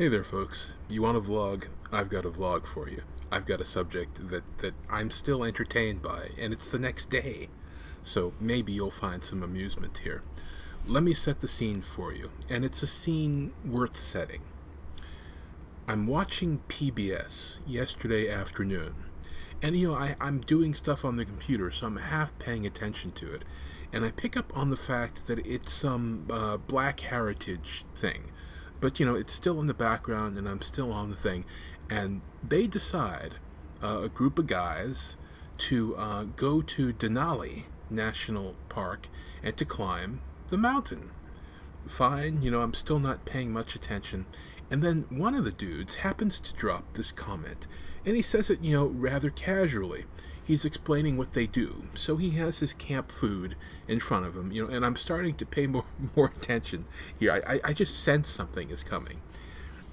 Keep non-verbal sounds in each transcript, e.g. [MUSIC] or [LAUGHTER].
Hey there, folks. You want a vlog? I've got a vlog for you. I've got a subject that, that I'm still entertained by, and it's the next day. So maybe you'll find some amusement here. Let me set the scene for you, and it's a scene worth setting. I'm watching PBS yesterday afternoon, and you know, I, I'm doing stuff on the computer, so I'm half paying attention to it, and I pick up on the fact that it's some uh, black heritage thing but you know it's still in the background and i'm still on the thing. And they decide uh, a group of guys to uh, go to denali national park and to climb the mountain. Fine you know i'm still not paying much attention. And then one of the dudes happens to drop this comment and he says it you know rather casually he's explaining what they do. So he has his camp food in front of him, you know, and I'm starting to pay more [LAUGHS] more attention here. I, I, I just sense something is coming.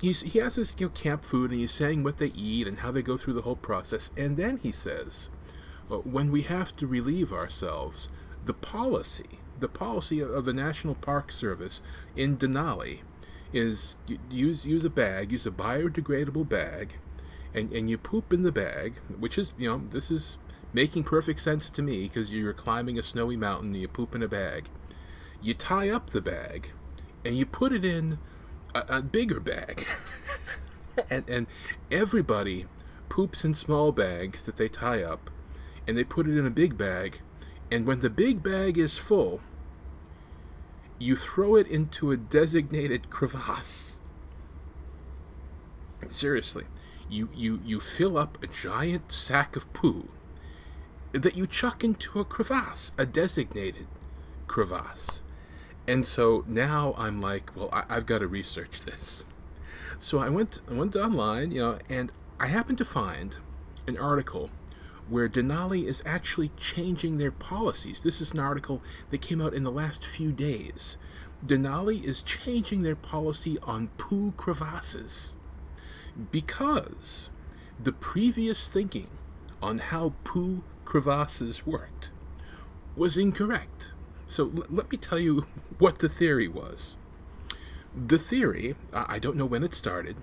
He's, he has his you know, camp food and he's saying what they eat and how they go through the whole process. And then he says, well, when we have to relieve ourselves, the policy, the policy of the National Park Service in Denali is use use a bag, use a biodegradable bag, and, and you poop in the bag, which is, you know, this is making perfect sense to me because you're climbing a snowy mountain and you poop in a bag. You tie up the bag and you put it in a, a bigger bag. [LAUGHS] and, and everybody poops in small bags that they tie up and they put it in a big bag. And when the big bag is full, you throw it into a designated crevasse. Seriously, you, you, you fill up a giant sack of poo that you chuck into a crevasse, a designated crevasse. And so now I'm like, well, I, have got to research this. So I went, I went online, you know, and I happened to find an article where Denali is actually changing their policies. This is an article that came out in the last few days. Denali is changing their policy on poo crevasses because the previous thinking on how poo crevasses worked was incorrect. So let me tell you [LAUGHS] what the theory was. The theory, I don't know when it started,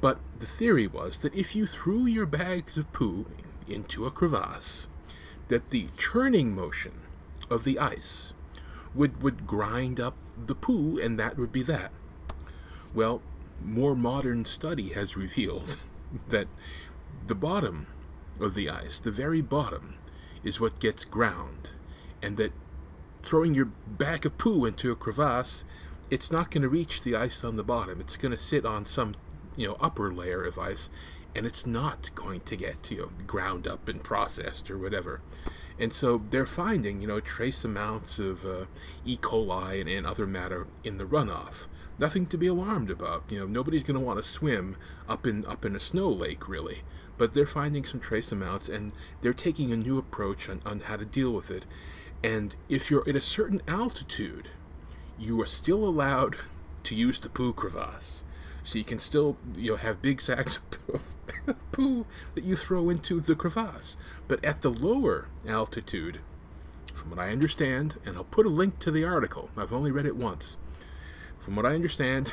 but the theory was that if you threw your bags of poo into a crevasse, that the churning motion of the ice would, would grind up the poo and that would be that. Well, more modern study has revealed [LAUGHS] that the bottom of the ice, the very bottom, is what gets ground, and that throwing your bag of poo into a crevasse, it's not going to reach the ice on the bottom. It's going to sit on some, you know, upper layer of ice, and it's not going to get, you know, ground up and processed or whatever. And so they're finding, you know, trace amounts of uh, E. coli and, and other matter in the runoff. Nothing to be alarmed about. You know, nobody's going to want to swim up in up in a snow lake, really. But they're finding some trace amounts, and they're taking a new approach on, on how to deal with it. And if you're at a certain altitude, you are still allowed to use the poo crevasse. So you can still, you know, have big sacks [LAUGHS] of poo that you throw into the crevasse. But at the lower altitude, from what I understand, and I'll put a link to the article, I've only read it once. From what I understand,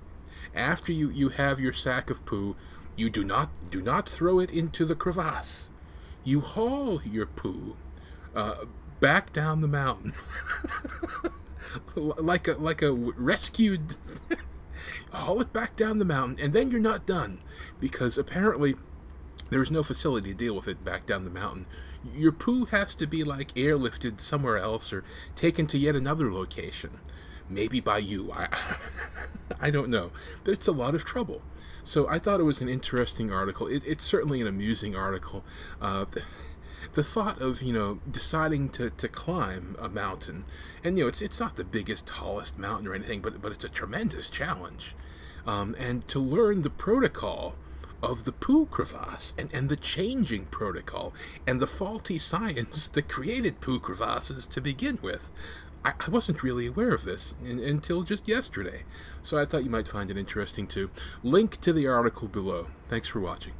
[LAUGHS] after you, you have your sack of poo, you do not do not throw it into the crevasse. You haul your poo uh, back down the mountain, [LAUGHS] like a like a rescued. Haul it back down the mountain, and then you're not done, because apparently there's no facility to deal with it back down the mountain. Your poo has to be like airlifted somewhere else or taken to yet another location. Maybe by you. I, [LAUGHS] I don't know. But it's a lot of trouble. So I thought it was an interesting article. It, it's certainly an amusing article. Uh, the, thought of you know deciding to, to climb a mountain, and you know it's it's not the biggest, tallest mountain or anything, but but it's a tremendous challenge, um, and to learn the protocol of the poo crevasse and, and the changing protocol and the faulty science that created poo crevasses to begin with. I, I wasn't really aware of this in, until just yesterday, so I thought you might find it interesting too. Link to the article below. Thanks for watching.